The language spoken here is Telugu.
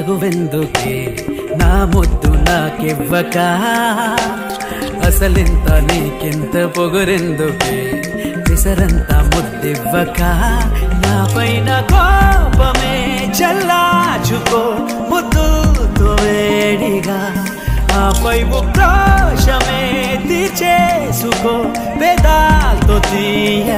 తగువెందుకే? నా ముద్దు నాకివ్వక? అసలింత నీకింత పొగురెందుకే? పిసరంత ముద్దివ్వక? నా పైన కోపమే చల్లాచుకో ముద్దుతో వేడిగా. ఆపై ఉక్రోషమే తీర్చేసుకో పేదాలతో తీయ